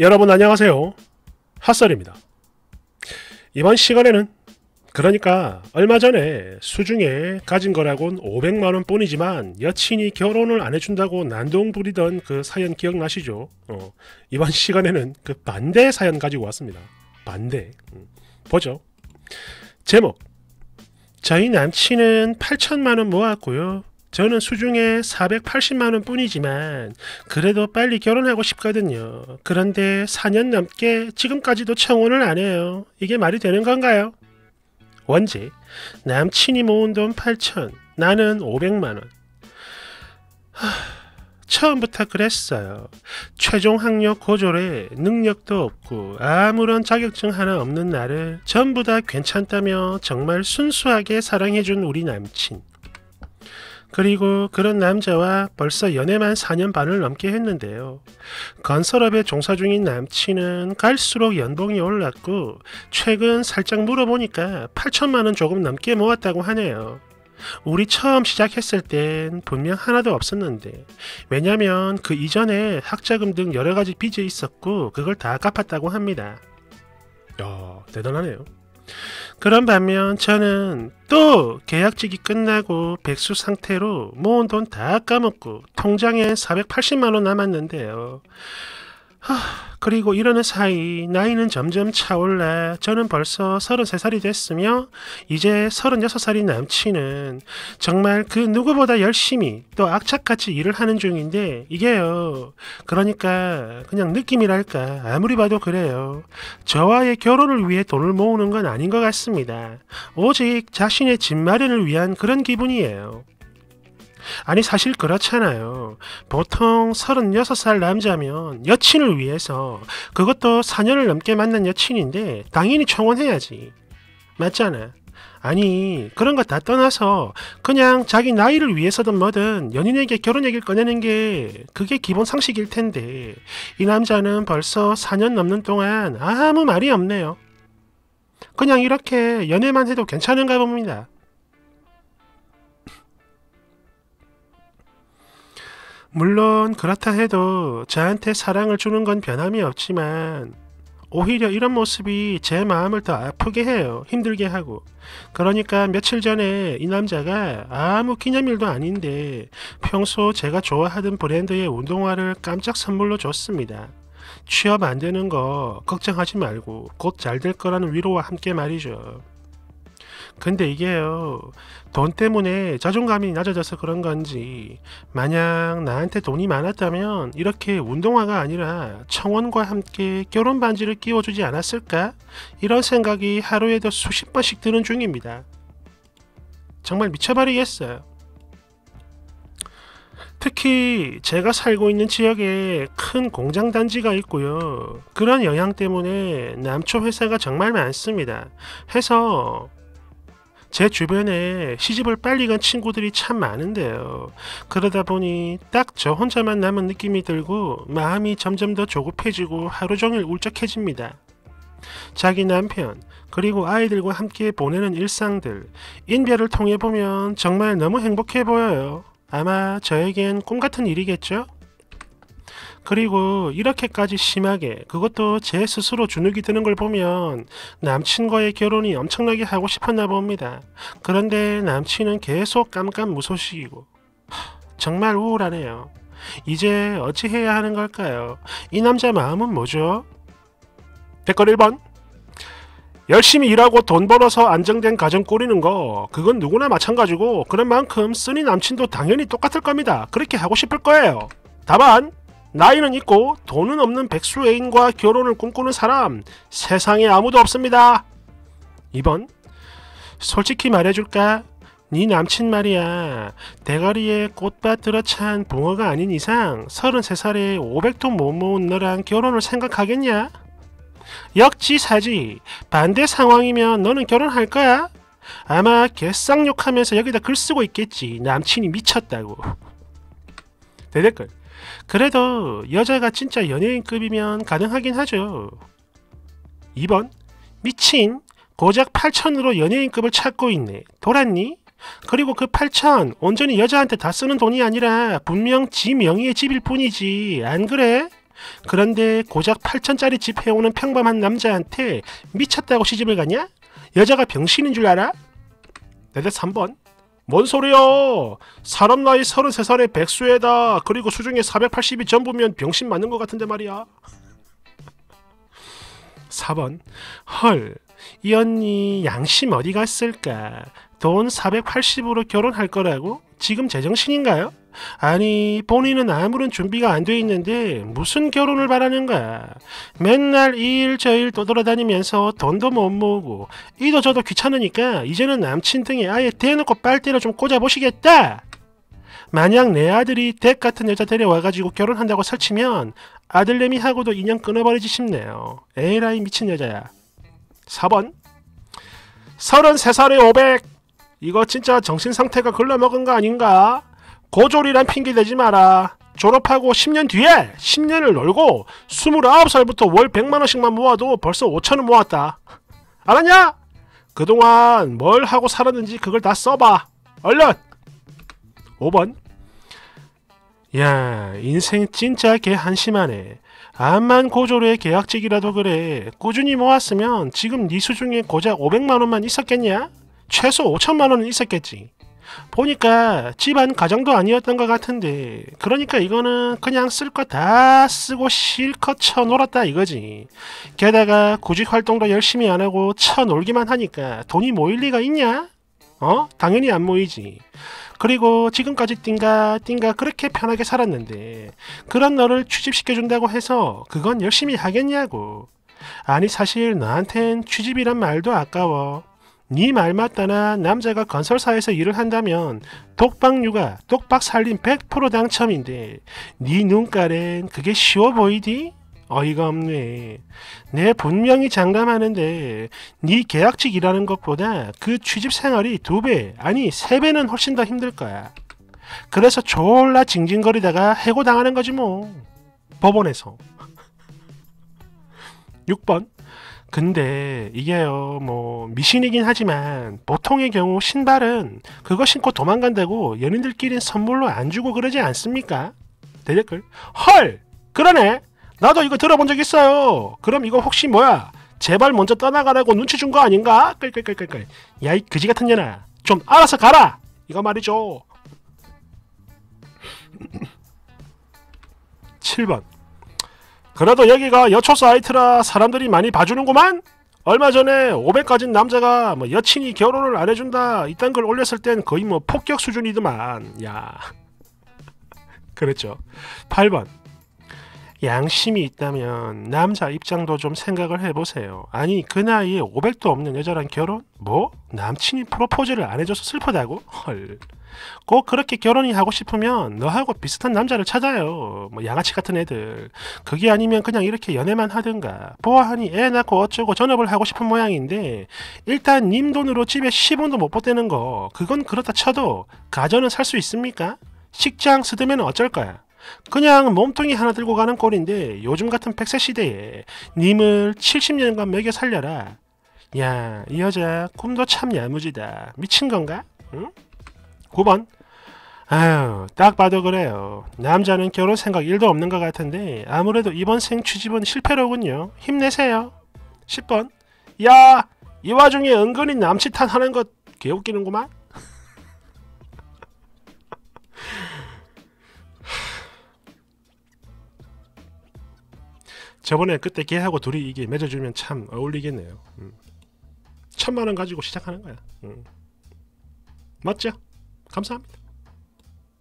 여러분 안녕하세요. 핫설입니다. 이번 시간에는 그러니까 얼마 전에 수중에 가진 거라곤 500만원 뿐이지만 여친이 결혼을 안 해준다고 난동 부리던 그 사연 기억나시죠? 어, 이번 시간에는 그 반대 사연 가지고 왔습니다. 반대. 음, 보죠. 제목 저희 남친은 8천만원 모았고요. 저는 수중에 480만원 뿐이지만 그래도 빨리 결혼하고 싶거든요. 그런데 4년 넘게 지금까지도 청혼을 안 해요. 이게 말이 되는 건가요? 원제 남친이 모은 돈 8천 나는 500만원 하, 처음부터 그랬어요. 최종 학력 고졸에 능력도 없고 아무런 자격증 하나 없는 나를 전부 다 괜찮다며 정말 순수하게 사랑해준 우리 남친. 그리고 그런 남자와 벌써 연애만 4년 반을 넘게 했는데요. 건설업에 종사 중인 남친은 갈수록 연봉이 올랐고 최근 살짝 물어보니까 8천만 원 조금 넘게 모았다고 하네요. 우리 처음 시작했을 땐 분명 하나도 없었는데 왜냐면 그 이전에 학자금 등 여러 가지 빚이 있었고 그걸 다 갚았다고 합니다. 야 대단하네요. 그런 반면 저는 또 계약직이 끝나고 백수 상태로 모은 돈 다 까먹고 통장에 480만원 남았는데요. 하, 그리고 이러는 사이 나이는 점점 차올라 저는 벌써 33살이 됐으며 이제 36살인 남친은 정말 그 누구보다 열심히 또 악착같이 일을 하는 중인데 이게요. 그러니까 그냥 느낌이랄까 아무리 봐도 그래요. 저와의 결혼을 위해 돈을 모으는 건 아닌 것 같습니다. 오직 자신의 집 마련을 위한 그런 기분이에요. 아니 사실 그렇잖아요. 보통 36살 남자면 여친을 위해서 그것도 4년을 넘게 만난 여친인데 당연히 청혼해야지. 맞잖아. 아니 그런 거 다 떠나서 그냥 자기 나이를 위해서든 뭐든 연인에게 결혼 얘기를 꺼내는 게 그게 기본 상식일 텐데 이 남자는 벌써 4년 넘는 동안 아무 말이 없네요. 그냥 이렇게 연애만 해도 괜찮은가 봅니다. 물론 그렇다 해도 저한테 사랑을 주는 건 변함이 없지만 오히려 이런 모습이 제 마음을 더 아프게 해요. 힘들게 하고. 그러니까 며칠 전에 이 남자가 아무 기념일도 아닌데 평소 제가 좋아하던 브랜드의 운동화를 깜짝 선물로 줬습니다. 취업 안 되는 거 걱정하지 말고 곧 잘 될 거라는 위로와 함께 말이죠. 근데 이게요, 돈 때문에 자존감이 낮아져서 그런 건지, 만약 나한테 돈이 많았다면 이렇게 운동화가 아니라 청원과 함께 결혼 반지를 끼워주지 않았을까? 이런 생각이 하루에도 수십 번씩 드는 중입니다. 정말 미쳐버리겠어요. 특히 제가 살고 있는 지역에 큰 공장 단지가 있고요. 그런 영향 때문에 남초 회사가 정말 많습니다. 해서 제 주변에 시집을 빨리 간 친구들이 참 많은데요. 그러다 보니 딱 저 혼자만 남은 느낌이 들고 마음이 점점 더 조급해지고 하루 종일 울적해집니다. 자기 남편, 그리고 아이들과 함께 보내는 일상들, 인별을 통해 보면 정말 너무 행복해 보여요. 아마 저에겐 꿈 같은 일이겠죠? 그리고 이렇게까지 심하게 그것도 제 스스로 주눅이 드는 걸 보면 남친과의 결혼이 엄청나게 하고 싶었나 봅니다. 그런데 남친은 계속 깜깜무소식이고 정말 우울하네요. 이제 어찌 해야 하는 걸까요? 이 남자 마음은 뭐죠? 댓글 1번 열심히 일하고 돈 벌어서 안정된 가정 꾸리는 거 그건 누구나 마찬가지고 그런 만큼 쓰니 남친도 당연히 똑같을 겁니다. 그렇게 하고 싶을 거예요. 다만 나이는 있고 돈은 없는 백수 애인과 결혼을 꿈꾸는 사람 세상에 아무도 없습니다. 2번 솔직히 말해줄까? 네 남친 말이야. 대가리에 꽃밭 들어찬 붕어가 아닌 이상 33살에 500돈 못 모은 너랑 결혼을 생각하겠냐? 역지사지. 반대 상황이면 너는 결혼할 거야? 아마 개쌍욕하면서 여기다 글 쓰고 있겠지. 남친이 미쳤다고. 대댓글. 그래도 여자가 진짜 연예인급이면 가능하긴 하죠. 2번 미친 고작 8천으로 연예인급을 찾고 있네. 돌았니? 그리고 그 8천 온전히 여자한테 다 쓰는 돈이 아니라 분명 지 명의의 집일 뿐이지. 안 그래? 그런데 고작 8천짜리 집 해오는 평범한 남자한테 미쳤다고 시집을 가냐? 여자가 병신인 줄 알아? 내대 3번 뭔 소리야 사람 나이 33살의 백수에다 그리고 수중에 480이 전부면 병신 맞는 것 같은데 말이야 4번 헐 이 언니 양심 어디 갔을까 돈 480으로 결혼할 거라고? 지금 제정신인가요? 아니 본인은 아무런 준비가 안 돼 있는데 무슨 결혼을 바라는 거야? 맨날 이 일 저 일 떠돌아다니면서 돈도 못 모으고 이도 저도 귀찮으니까 이제는 남친 등에 아예 대놓고 빨대를 좀 꽂아보시겠다! 만약 내 아들이 댁 같은 여자 데려와가지고 결혼한다고 설치면 아들내미하고도 인연 끊어버리지 싶네요. 에라이 미친 여자야. 4번. 33살에 500 이거 진짜 정신상태가 글러먹은 거 아닌가? 고졸이란 핑계 대지 마라. 졸업하고 10년 뒤에 10년을 놀고 29살부터 월 100만원씩만 모아도 벌써 5천원 모았다. 알았냐? 그동안 뭘 하고 살았는지 그걸 다 써봐. 얼른! 5번 야 인생 진짜 개 한심하네. 암만 고졸의 계약직이라도 그래. 꾸준히 모았으면 지금 네 수중에 고작 500만원만 있었겠냐? 최소 5천만원은 있었겠지. 보니까 집안 가정도 아니었던 것 같은데 그러니까 이거는 그냥 쓸 거 다 쓰고 실컷 쳐놀았다 이거지 게다가 구직 활동도 열심히 안 하고 쳐놀기만 하니까 돈이 모일 리가 있냐? 어? 당연히 안 모이지 그리고 지금까지 띵가 띵가 그렇게 편하게 살았는데 그런 너를 취직시켜준다고 해서 그건 열심히 하겠냐고 아니 사실 너한텐 취직이란 말도 아까워 네 말 맞다나 남자가 건설사에서 일을 한다면 독박 육아, 독박 살림 100% 당첨인데 네 눈깔엔 그게 쉬워 보이디? 어이가 없네. 내 분명히 장담하는데 네 계약직 일하는 것보다 그 취집 생활이 두 배, 아니 세 배는 훨씬 더 힘들 거야. 그래서 졸라 징징거리다가 해고당하는 거지 뭐. 법원에서. 6번 근데 이게요 뭐 미신이긴 하지만 보통의 경우 신발은 그거 신고 도망간다고 연인들끼리 선물로 안 주고 그러지 않습니까? 대댓글. 헐! 그러네! 나도 이거 들어본 적 있어요. 그럼 이거 혹시 뭐야? 제발 먼저 떠나가라고 눈치 준 거 아닌가? 끌끌끌끌끌. 야 이 그지 같은 년아. 좀 알아서 가라! 이거 말이죠. 7번 그래도 여기가 여초 사이트라 사람들이 많이 봐주는구만? 얼마 전에 500 가진 남자가 뭐 여친이 결혼을 안 해준다 이딴 걸 올렸을 땐 거의 뭐 폭격 수준이더만 야 그랬죠 8번 양심이 있다면 남자 입장도 좀 생각을 해보세요 아니 그 나이에 500도 없는 여자랑 결혼? 뭐? 남친이 프로포즈를 안 해줘서 슬프다고? 헐 꼭 그렇게 결혼이 하고 싶으면 너하고 비슷한 남자를 찾아요. 뭐 양아치 같은 애들. 그게 아니면 그냥 이렇게 연애만 하든가. 보아하니 애 낳고 어쩌고 전업을 하고 싶은 모양인데 일단 님 돈으로 집에 10원도 못 보태는 거 그건 그렇다 쳐도 가전은 살 수 있습니까? 식장 쓰드면 어쩔 거야. 그냥 몸통이 하나 들고 가는 꼴인데 요즘 같은 100세 시대에 님을 70년간 먹여 살려라. 야, 이 여자 꿈도 참 야무지다. 미친 건가? 응? 9번. 아유 딱 봐도 그래요. 남자는 결혼 생각 1도 없는 것 같은데 아무래도 이번 생 취집은 실패로군요. 힘내세요. 10번. 야 이 와중에 은근히 남치탄 하는 것 개웃기는구만. 저번에 그때 걔하고 둘이 이게 맺어주면 참 어울리겠네요. 음. 천만 원 가지고 시작하는 거야. 음. 맞죠? Kom sammen.